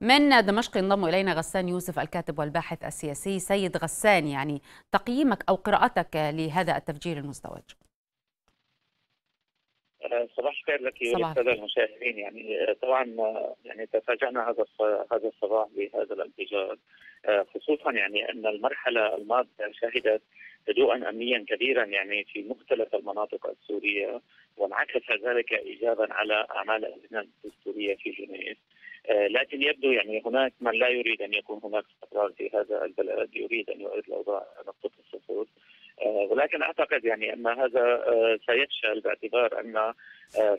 من دمشق ينضم إلينا غسان يوسف الكاتب والباحث السياسي. سيد غسان يعني تقييمك أو قراءتك لهذا التفجير المزدوج؟ صباح الخير لك وللساده المشاهدين. يعني طبعا يعني تفاجأنا هذا هذا الصباح بهذا الانفجار. خصوصا يعني أن المرحلة الماضية شهدت هدوءا امنيا كبيرا يعني في مختلف المناطق السورية وانعكس ذلك ايجابا على أعمال اللجنه الدستورية في جنيف لكن يبدو يعني هناك من لا يريد أن يكون هناك استقرار في هذا البلد يريد أن يعيد الاوضاع نقطة الصفر ولكن أعتقد يعني أن هذا سيفشل باعتبار أن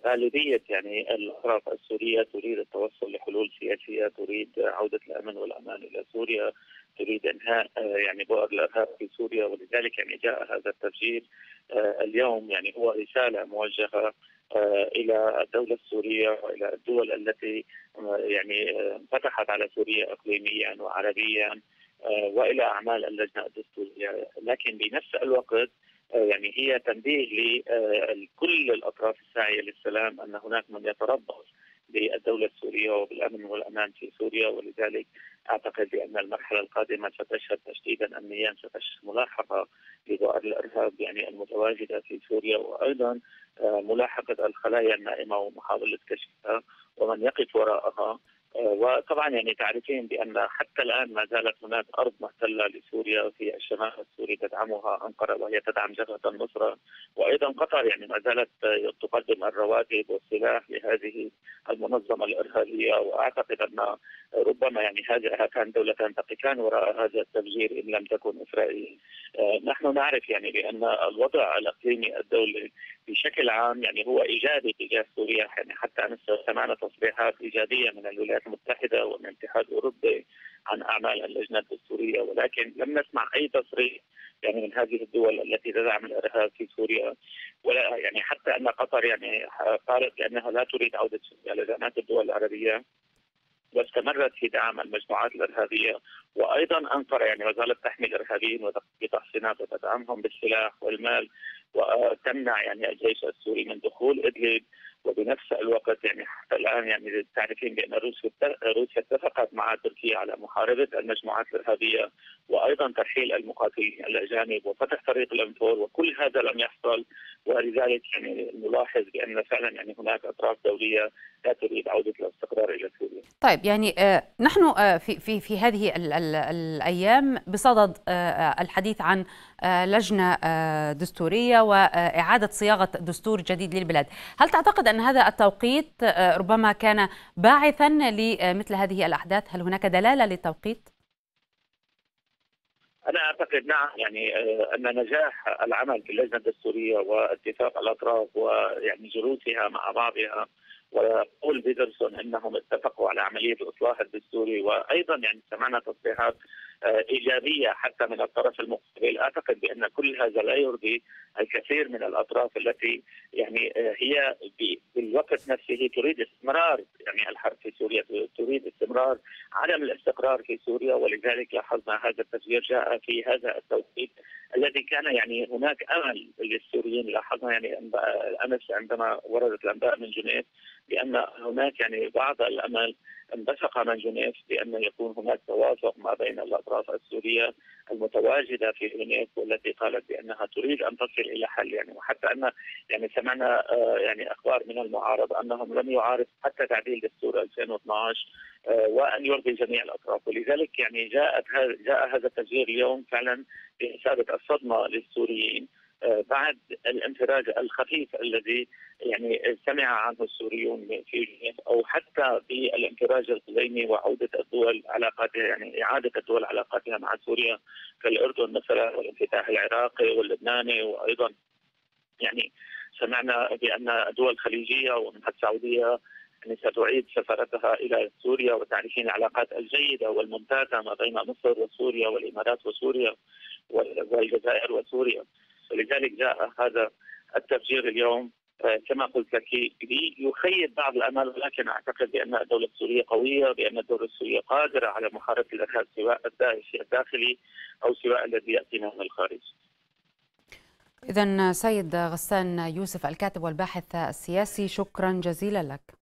غالبية يعني الأطراف السورية تريد التوصل لحلول سياسية تريد عودة الأمن والأمان إلى سوريا. تريد إنهاء يعني بؤر الأرهاب في سوريا ولذلك يعني جاء هذا التفجير اليوم يعني هو رسالة موجهة إلى الدولة السورية وإلى الدول التي يعني فتحت على سوريا اقليميا وعربيا وإلى أعمال اللجنة الدستورية، لكن بنفس الوقت يعني هي تنبيه لكل الأطراف الساعية للسلام أن هناك من يتربص بالدولة السورية وبالأمن والأمان في سوريا ولذلك أعتقد بأن المرحلة القادمة ستشهد تشديدا أمنيا ستشهد ملاحقة لظواهر الإرهاب يعني المتواجدة في سوريا وأيضا ملاحقة الخلايا النائمة ومحاولة كشفها ومن يقف وراءها. وطبعا يعني تعرفين بأن حتى الآن ما زالت هناك أرض محتلة لسوريا في الشمال السوري تدعمها أنقرة وهي تدعم جبهة النصرة وأيضا قطر يعني ما زالت تقدم الرواتب والسلاح لهذه المنظمة الإرهابية وأعتقد أن ربما يعني هذه كان دولتان تقفان وراء هذا التفجير إن لم تكن اسرائيل. نحن نعرف يعني بأن الوضع الإقليمي الدولي بشكل عام يعني هو إيجابي تجاه سوريا يعني حتى امس سمعنا تصريحات إيجابية من الولايات المتحدة ومن الاتحاد الأوروبي عن أعمال اللجنة الدستوريه ولكن لم نسمع أي تصريح يعني من هذه الدول التي تدعم الإرهاب في سوريا. ولا يعني حتى أن قطر يعني قالت بأنها لا تريد عودة سوريا لجنات الدول العربية. واستمرت في دعم المجموعات الإرهابية وأيضا انقره يعني ما زالت تحمي الارهابيين بتحصينات وتدعمهم بالسلاح والمال. وتمنع يعني الجيش السوري من دخول إدلب وبنفس الوقت يعني حتى الآن يعني تعرفين بأن روسيا روسيا اتفقت مع تركيا على محاربة المجموعات الإرهابية وأيضا ترحيل المقاتلين الاجانب وفتح طريق الأنفور وكل هذا لم يحصل ولذلك يعني نلاحظ بأن فعلا يعني هناك أطراف دولية لا تريد عودة الاستقرار إلى سوريا. طيب يعني نحن في في في هذه الأيام بصدد الحديث عن لجنة دستورية وإعادة صياغة دستور جديد للبلاد، هل تعتقد أن هذا التوقيت ربما كان باعثا لمثل هذه الأحداث؟ هل هناك دلالة للتوقيت؟ أنا أعتقد نعم يعني أن نجاح العمل في اللجنة الدستورية واتفاق الأطراف ويعني جلوسها مع بعضها ويقول بيترسون إنهم اتفقوا على عملية الإصلاح الدستوري وأيضا يعني سمعنا تصريحات إيجابية حتى من الطرف المقابل أعتقد بأن كل هذا لا يرضي الكثير من الأطراف التي يعني هي بالوقت نفسه تريد استمرار يعني الحرب في سوريا تريد استمرار عدم الاستقرار في سوريا ولذلك لاحظنا هذا التفجير جاء في هذا التوقيت الذي كان يعني هناك أمل للسوريين. لاحظنا يعني امس عندما وردت الأنباء من جنيف بأن هناك يعني بعض الأمل انبثق من جنيف بأن يكون هناك توافق ما بين الأطراف السورية المتواجدة في جنيف والتي قالت بأنها تريد أن تصل إلى حل. يعني وحتى ان يعني سمعنا يعني أخبار من المعارضه أنهم لم يعارض حتى تعديل دستور 2012 وأن يرضي جميع الأطراف. ولذلك يعني جاءت جاء هذا التفجير اليوم فعلا بمثابه الصدمة للسوريين. بعد الانفراج الخفيف الذي يعني سمع عنه السوريون في جنيف أو حتى بالانفراج الاقليمي وعودة الدول علاقاتها يعني إعادة الدول علاقاتها مع سوريا كالأردن مثلا والانفتاح العراقي واللبناني وأيضا. يعني سمعنا بأن الدول الخليجيه ومنها السعوديه يعني ستعيد سفارتها إلى سوريا وتعرفين العلاقات الجيدة والممتازة ما بين مصر وسوريا والإمارات وسوريا والجزائر وسوريا. ولذلك جاء هذا التفجير اليوم كما قلت لك يخيب بعض الأمال ولكن أعتقد بأن الدولة السورية قوية بان الدولة السورية قادرة على محاربه الارهاب سواء الداعش الداخلي أو سواء الذي يأتينا من الخارج. اذا سيد غسان يوسف الكاتب والباحث السياسي شكرا جزيلا لك.